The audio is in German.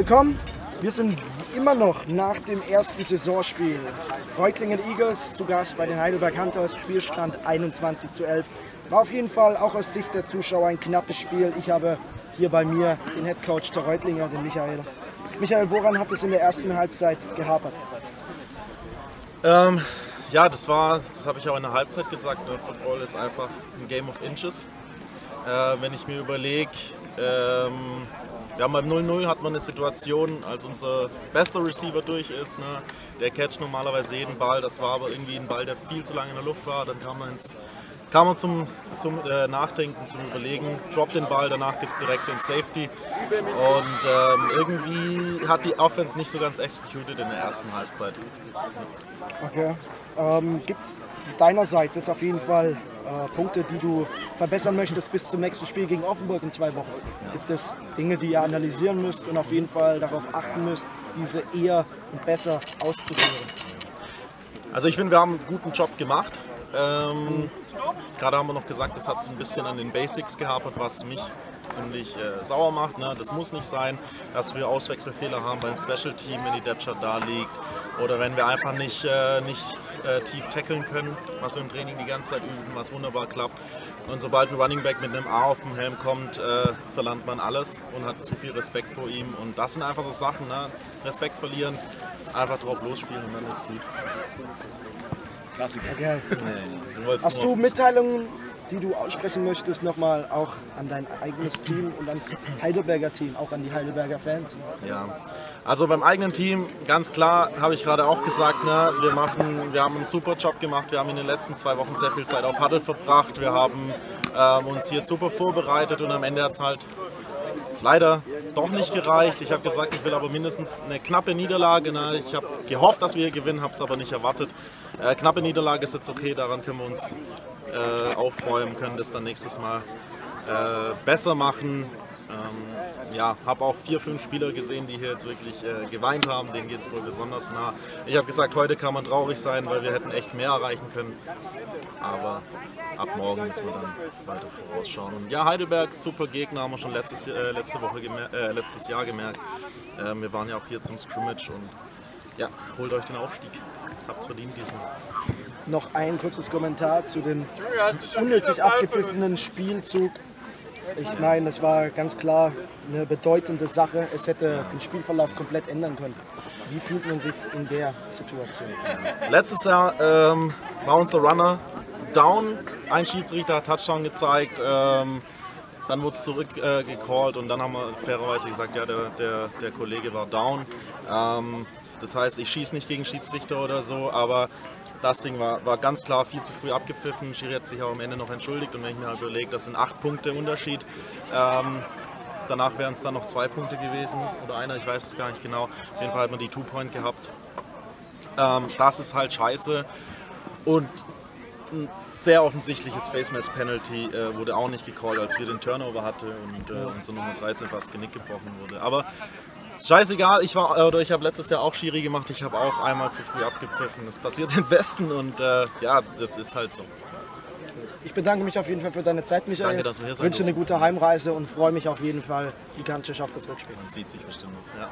Willkommen. Wir sind immer noch nach dem ersten Saisonspiel. Reutlingen Eagles zu Gast bei den Heidelberg Hunters. Spielstand 21 zu 11. War auf jeden Fall auch aus Sicht der Zuschauer ein knappes Spiel. Ich habe hier bei mir den Headcoach der Reutlinger, den Michael. Michael, woran hat es in der ersten Halbzeit gehapert? Ähm, ja, das war, das habe ich auch in der Halbzeit gesagt. Ne? Football ist einfach ein Game of Inches. Äh, wenn ich mir überlege, ähm, wir beim 0-0 hat man eine Situation, als unser bester Receiver durch ist. Ne? Der catcht normalerweise jeden Ball. Das war aber irgendwie ein Ball, der viel zu lange in der Luft war. Dann kam man, ins, kam man zum, zum äh, Nachdenken, zum Überlegen, droppt den Ball, danach gibt es direkt den Safety. Und ähm, irgendwie hat die Offense nicht so ganz executed in der ersten Halbzeit. Okay. Ähm, Gibt es deinerseits jetzt auf jeden Fall äh, Punkte, die du verbessern möchtest bis zum nächsten Spiel gegen Offenburg in zwei Wochen? Gibt es Dinge, die ihr analysieren müsst und auf jeden Fall darauf achten müsst, diese eher und besser auszuführen? Also ich finde, wir haben einen guten Job gemacht. Ähm, Gerade haben wir noch gesagt, es hat so ein bisschen an den Basics gehapert, was mich ziemlich äh, sauer macht. Ne? Das muss nicht sein, dass wir Auswechselfehler haben beim Special Team, wenn die Depth da liegt oder wenn wir einfach nicht, äh, nicht äh, tief tackeln können, was wir im Training die ganze Zeit üben, was wunderbar klappt. Und sobald ein Running Back mit einem A auf dem Helm kommt, äh, verlangt man alles und hat zu viel Respekt vor ihm. Und das sind einfach so Sachen, ne? Respekt verlieren, einfach drauf losspielen und dann ist gut. Klassiker. Okay. Du Hast du Mitteilungen, die du aussprechen möchtest, nochmal auch an dein eigenes Team und ans Heidelberger Team, auch an die Heidelberger Fans? Ja, also beim eigenen Team, ganz klar, habe ich gerade auch gesagt, ne, wir, machen, wir haben einen super Job gemacht. Wir haben in den letzten zwei Wochen sehr viel Zeit auf Huddle verbracht. Wir haben ähm, uns hier super vorbereitet und am Ende hat es halt leider doch nicht gereicht. Ich habe gesagt, ich will aber mindestens eine knappe Niederlage. Ne? Ich habe gehofft, dass wir hier gewinnen, habe es aber nicht erwartet. Äh, knappe Niederlage ist jetzt okay, daran können wir uns äh, aufbäumen, können das dann nächstes Mal äh, besser machen. Ja, habe auch vier, fünf Spieler gesehen, die hier jetzt wirklich äh, geweint haben. Denen geht es wohl besonders nah. Ich habe gesagt, heute kann man traurig sein, weil wir hätten echt mehr erreichen können. Aber ab morgen müssen wir dann weiter vorausschauen. Und ja, Heidelberg, super Gegner, haben wir schon letztes, äh, letzte Woche äh, letztes Jahr gemerkt. Ähm, wir waren ja auch hier zum Scrimmage und ja, holt euch den Aufstieg. Habt's verdient diesmal. Noch ein kurzes Kommentar zu dem unnötig abgepfiffenen Spielzug. Ich meine, es war ganz klar eine bedeutende Sache. Es hätte den Spielverlauf komplett ändern können. Wie fühlt man sich in der Situation? Letztes Jahr ähm, war unser Runner down. Ein Schiedsrichter hat Touchdown gezeigt. Ähm, dann wurde es zurückgecallt äh, und dann haben wir fairerweise gesagt, ja, der, der, der Kollege war down. Ähm, das heißt, ich schieße nicht gegen Schiedsrichter oder so, aber das Ding war, war ganz klar viel zu früh abgepfiffen. Schiri hat sich auch am Ende noch entschuldigt und wenn ich mir halt überlege, das sind acht Punkte Unterschied. Ähm, danach wären es dann noch zwei Punkte gewesen oder einer, ich weiß es gar nicht genau. Auf jeden Fall hat man die Two-Point gehabt. Ähm, das ist halt scheiße. Und ein sehr offensichtliches Face-Mask-Penalty äh, wurde auch nicht gecallt, als wir den Turnover hatten und äh, unsere Nummer 13 fast Genick gebrochen wurde. Aber scheißegal, ich war oder ich habe letztes Jahr auch Schiri gemacht, ich habe auch einmal zu früh abgepfiffen. Das passiert im Westen und äh, ja, das ist halt so. Ich bedanke mich auf jeden Fall für deine Zeit, Michael. Danke, dass wir hier sein wünsche eine gute Heimreise und freue mich auf jeden Fall gigantisch auf das Rückspiel. Man sieht sich bestimmt noch. Ja.